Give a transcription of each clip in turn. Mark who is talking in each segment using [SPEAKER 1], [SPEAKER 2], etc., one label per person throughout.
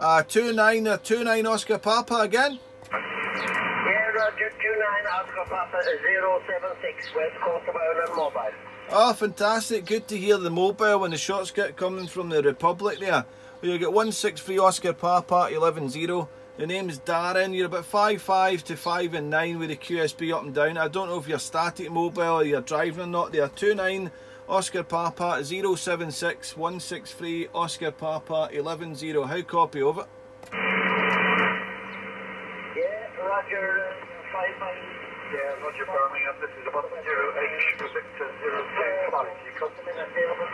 [SPEAKER 1] Uh, 29, uh, 29 Oscar Papa again.
[SPEAKER 2] Yeah, Roger, 29 Oscar Papa 076, West Coast of Ireland mobile.
[SPEAKER 1] Oh, fantastic. Good to hear the mobile when the shots get coming from the Republic there. Well, you get 163 Oscar Papa 11 0. The name's Darren. You're about 5'5 to 5 and 9 with the QSB up and down. I don't know if you're static mobile or you're driving or not. They are 29 Oscar Papa 076 163 Oscar Papa 11 0. How copy over?
[SPEAKER 2] Yeah, Roger, uh, 55.
[SPEAKER 3] Yeah, Roger Birmingham, this is about 08 Victor 06 Quality. You come
[SPEAKER 2] in available.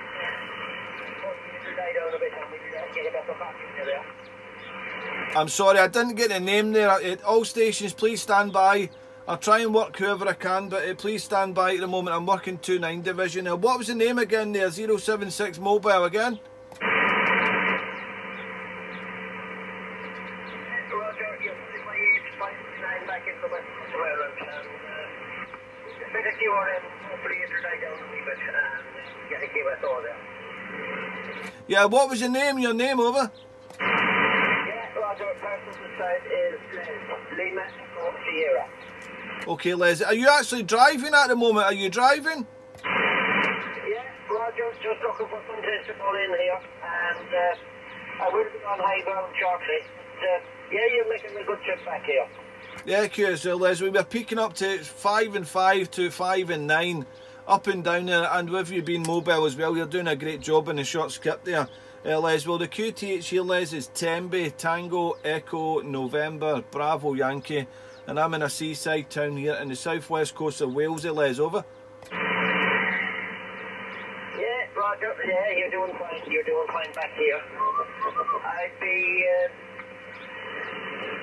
[SPEAKER 2] Die down a bit and we'll get you back up in there.
[SPEAKER 1] I'm sorry, I didn't get the name there. At all stations, please stand by. I'll try and work whoever I can, but uh, please stand by at the moment. I'm working 2-9 division. Now, what was the name again there? 076 mobile again?
[SPEAKER 2] Roger, you're 55 back in from West Coast of Ireland. And, better you are in, hopefully you die down a wee bit and get a give us all there.
[SPEAKER 1] Yeah, what was your name? Your name over?
[SPEAKER 2] Yeah, Roger, is Lima Sierra.
[SPEAKER 1] Okay, Les. Are you actually driving at the moment? Are you driving?
[SPEAKER 2] Yeah, Roger, just looking for some to pull in here, and uh, I will be on high ground shortly. But, uh, yeah, you're making a good trip back here.
[SPEAKER 1] Yeah, okay, so Les, we were peaking up to 5 and 5 to 5 and 9, up and down there, and with you being mobile as well, you're doing a great job in the short skip there. Uh, Les, well, the QTH here, Les, is Tenby, Tango, Echo, November, Bravo, Yankee, and I'm in a seaside town here in the southwest coast of Wales, eh, Les, over.
[SPEAKER 2] Yeah, Roger, yeah, you're doing fine. You're doing fine back here. I'd be uh,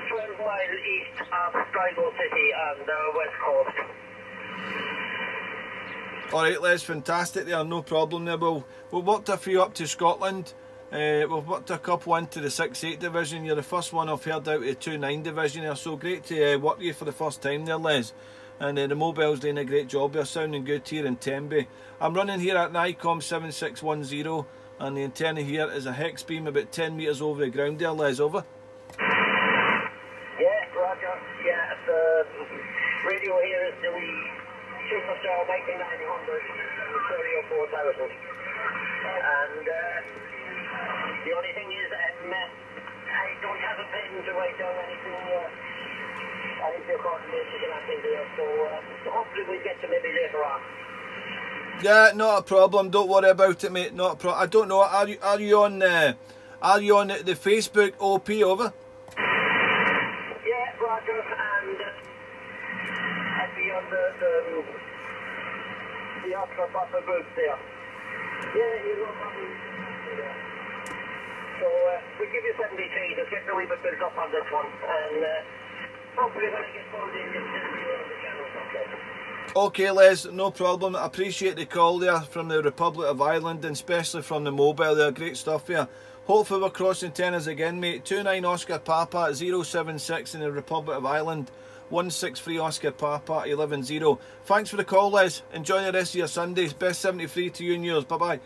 [SPEAKER 2] 12 miles east of Sligo City on the west coast.
[SPEAKER 1] Alright, Les, fantastic there, no problem there. We'll, we'll work a few up to Scotland. Uh, we've worked a couple into the 6-8 division. You're the first one I've heard out of the 2-9 division there. So great to uh, work you for the first time there, Les. And uh, the mobile's doing a great job. You're sounding good here in Tenby. I'm running here at Icom 7610 and the antenna here is a hex beam about 10 metres over the ground there, Les, over.
[SPEAKER 2] Yeah, Roger, yeah, the radio here is the Superstar 1900 Stereo 4000. And uh, the only thing is, um, I don't have a pen to write down anything. Uh, I think the coordinations and nothing there, so, uh, so hopefully we'll get to maybe later on.
[SPEAKER 1] Yeah, not a problem. Don't worry about it, mate. Not a pro- I don't know. Are you are you on uh, are you on the Facebook OP over?
[SPEAKER 2] Yeah, Roger, and uh, I'd be on the, the, the Ultra Buffer group there. Yeah, you know, probably. Yeah. So uh, we'll give you 73, just get a wee bit built up on this one, and uh, hopefully when I get pulled in, you'll still be on the someday.
[SPEAKER 1] Okay, Les, no problem. I appreciate the call there from the Republic of Ireland and especially from the mobile there. Great stuff here. Hopefully we're crossing tenors again, mate. 29 Oscar Papa 076 in the Republic of Ireland. 163 Oscar Papa 11 0. Thanks for the call, Les. Enjoy the rest of your Sundays. Best 73 to you and yours. Bye bye.